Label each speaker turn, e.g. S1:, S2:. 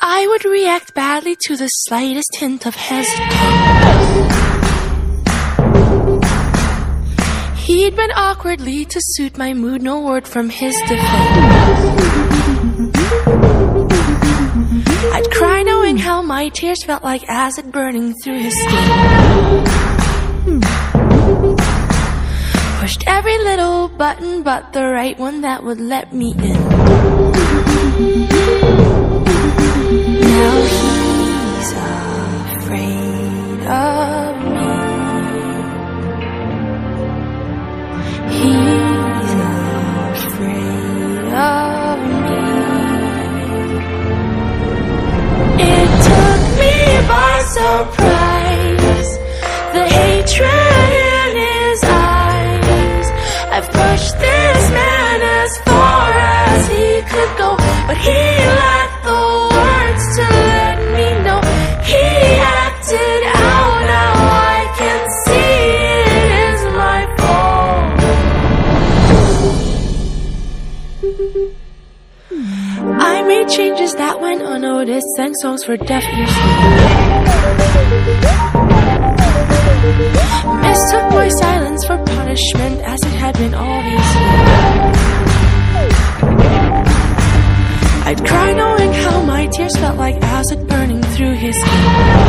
S1: I would react badly to the slightest hint of hesitation. He'd been awkwardly to suit my mood, no word from his defense. I'd cry knowing how my tears felt like acid burning through his skin. Pushed every little button but the right one that would let me in. Surprise. I made changes that went unnoticed, sang songs for deaf ears. Mistook my silence for punishment as it had been years. I'd cry knowing how my tears felt like acid burning through his skin.